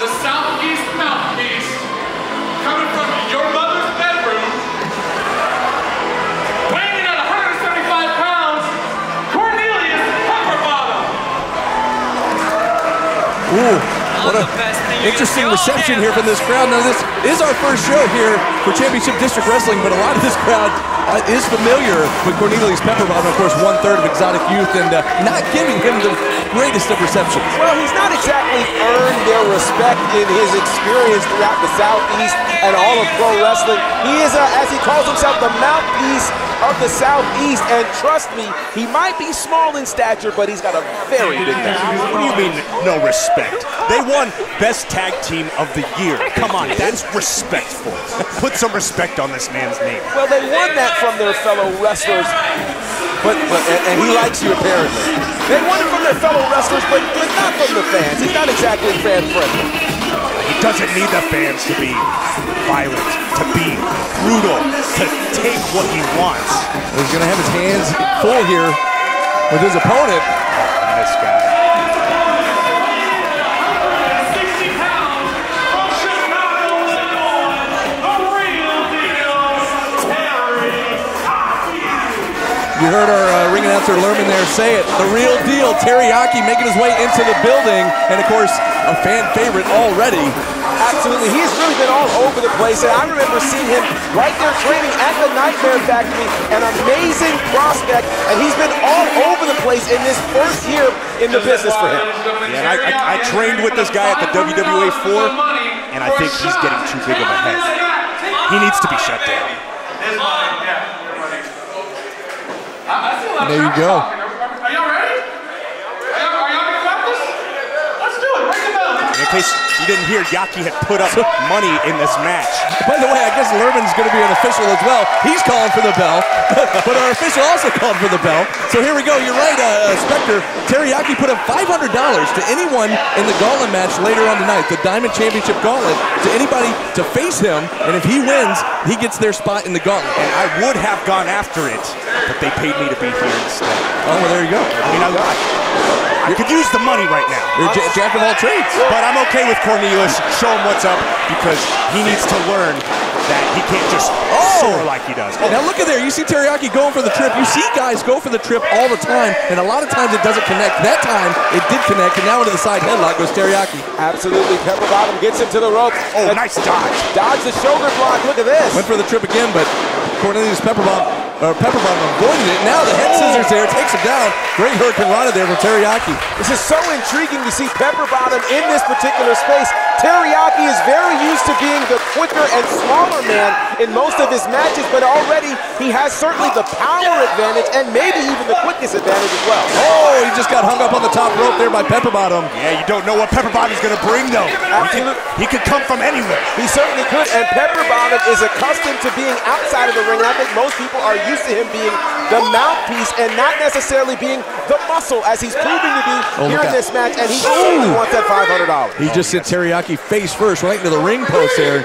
the Southeast Mouthpiece, coming from your mother's bedroom, weighing in at 175 pounds, Cornelius Pepperbottom. Ooh, what a interesting reception here from this crowd. Now, this is our first show here for Championship District Wrestling, but a lot of this crowd uh, is familiar with Cornelius Pepperbottom, of course, one third of Exotic Youth, and uh, not giving him the greatest of receptions. Well, he's not exactly earned their respect in his experience throughout the Southeast and all of pro wrestling. He is, a, as he calls himself, the mouthpiece of the Southeast, and trust me, he might be small in stature, but he's got a very big mouth. What do you mean, no respect? They won Best Tag Team of the Year. Come on, that's respectful. Put some respect on this man's name. Well, they won that from their fellow wrestlers, but, but and, and he likes you apparently. They want it from their fellow wrestlers, but, but not from the fans. He's not exactly fan friendly. He doesn't need the fans to be violent, to be brutal, to take what he wants. He's going to have his hands full here with his opponent. And this guy. You heard our uh, ring announcer Lerman there say it. The real deal, Teriyaki making his way into the building, and of course, a fan favorite already. Absolutely. He has really been all over the place. And I remember seeing him right there training at the Nightmare Factory, an amazing prospect. And he's been all over the place in this first year in the business for him. Yeah, I, I, I trained with this guy at the WWA 4, and I think he's getting too big of a head. He needs to be shut down. There you go. Are y'all ready? Are y'all, are y'all gonna got this? Let's do it. Ring the bell. In case you didn't hear, Yaki had put up money in this match. By the way, I guess Lerman's going to be an official as well. He's calling for the bell, but our official also called for the bell. So here we go. You're right, uh, Spectre. Teriyaki put up $500 to anyone in the gauntlet match later on tonight, the Diamond Championship Gauntlet, to anybody to face him, and if he wins, he gets their spot in the gauntlet. And I would have gone after it, but they paid me to be here instead. Oh, well, there you go. I mean, I, I, I could use the money right now. You're jack of all trades. But I'm okay with Cornelius. Show him what's up because he needs to learn that he can't just oh! soar like he does. Now look at there. You see Teriyaki going for the trip. You see guys go for the trip all the time, and a lot of times it doesn't connect. That time it did connect, and now into the side headlock goes Teriyaki. Absolutely. Pepper Bottom gets him to the ropes. Oh, And nice dodge. Dodge the shoulder block. Look at this. Went for the trip again, but Cornelius Pepperbomb, Uh, or Pepperbomb avoided it. Now the head scissors there takes him down. Great Hurricanrana there from Teriyaki. This is so intriguing to see Pepper Bottom in this particular space. Teriyaki is very used to being the quicker and smaller man in most of his matches, but already he has certainly the power advantage and maybe even the quickness advantage as well. Oh, he just got hung up on the top rope there by Pepperbottom. Yeah, you don't know what Pepper Bottom's going to bring, though. He could, he could come from anywhere. He certainly could, and Pepper Bottom is accustomed to being outside of the ring. I think most people are used to him being the mouthpiece and not necessarily being the muscle, as he's proving to be Oh, here in this match, and he certainly wants that $500. He just sent Teriyaki face first right into the ring post there.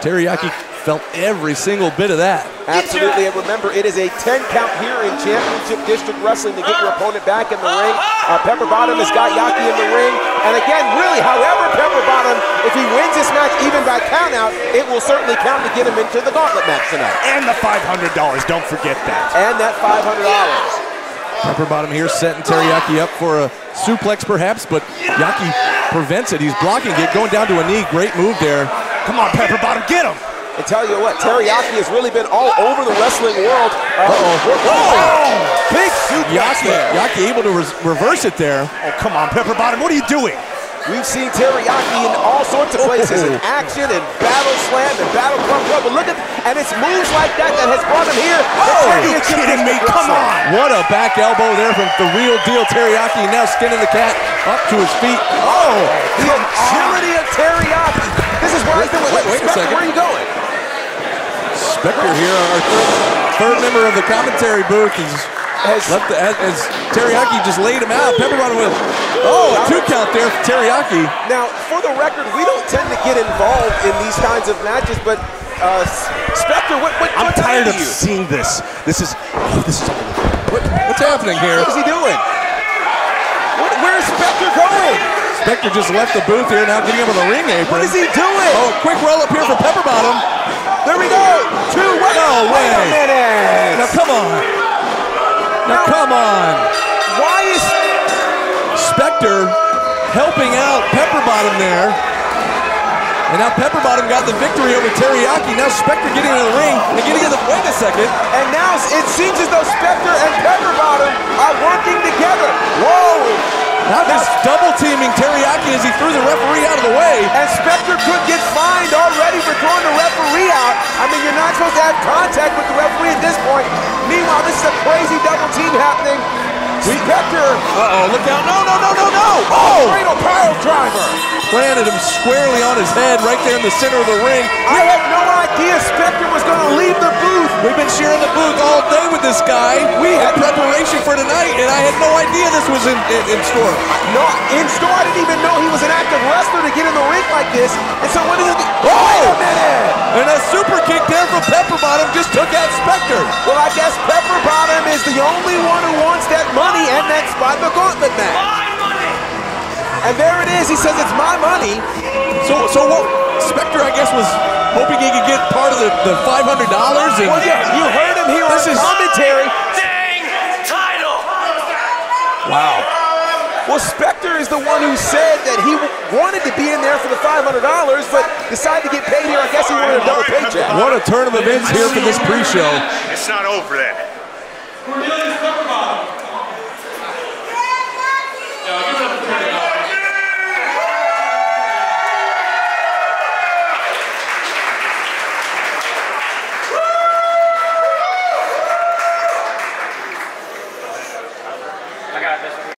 Teriyaki felt every single bit of that. Absolutely, and remember, it is a 10 count here in Championship District Wrestling to get your opponent back in the ring. Uh, Pepper Bottom has got Yaki in the ring, and again, really, however, Pepper Bottom, if he wins this match even by count out, it will certainly count to get him into the gauntlet match tonight. And the $500, don't forget that. And that $500. Pepper Bottom here setting Teriyaki up for a suplex perhaps, but Yaki prevents it. He's blocking it, going down to a knee. Great move there. Come on, Pepper Bottom, get him. And tell you what, Teriyaki has really been all over the wrestling world. Uh, Uh-oh. Big suplex Yaki, there. Yaki able to res- reverse it there. Oh, come on, Pepper Bottom, what are you doing? We've seen Teriyaki in all sorts of places, in action, in battle slam, and battle club club. But look at, and it's moves like that that has brought him here. Oh, are you kidding me? Come on. What a back elbow there from the real deal Teriyaki. Now skinning the cat up to his feet. Oh, The agility of Teriyaki. This is where I think, Wait, wait a second. where are you going? Spectre here, our third, third member of the commentary booth, is Has, left the, as, as Teriyaki just laid him out. Pepperbottom with oh a two count there for Teriyaki. now, for the record, we don't tend to get involved in these kinds of matches, but uh, Spectre, what, what, I'm what's tired of happening you? seeing this. This is, oh, this is. What, what's happening here? What is he doing? What, where is Spectre going? Spectre just left the booth here, now getting up on the ring apron. What is he doing? Oh, quick roll up here for Pepper Bottom. There we go. Two. Wait, No wait a minute. Now come on. Now come on. Why is Spectre helping out Pepper Bottom there. And now Pepper Bottom got the victory over Teriyaki. Now Spectre getting in the ring and getting in the. Wait a second. And now it seems as though Spectre and Pepper Bottom are working together. Whoa! Now just double teaming Teriyaki as he threw the referee out of the way. And Spectre could get fined already for throwing the referee out. I mean, you're not supposed to have contact with the referee at this point. Meanwhile, this is a crazy double team happening. Spectre. Uh-oh, look out. No, no, no, no, no. Oh! oh! Cradle power driver. Planted him squarely on his head right there in the center of the ring. I had no idea Spectre was going to leave the booth. We've been sharing the booth all this guy. We had preparation for tonight, and I had no idea this was in, in, in store. No, in store, I didn't even know he was an active wrestler to get in the ring like this. And so what is it? Oh! Wait a minute. And a super kick there from Pepper Bottom just took out Spectre. Well, I guess Pepper Bottom is the only one who wants that money and that spot in the gauntlet match. And there it is. He says it's my money. So, so what? Spectre, I guess, was hoping he could get part of the, the $500. And Well, you, you heard him here This on is- commentary. Dang title! wow. Well, Spectre is the one who said that he wanted to be in there for the $500, but decided to get paid here. I guess he wanted a double paycheck. What a turn of events here for this pre-show. It's not over then. Cornelius Pepper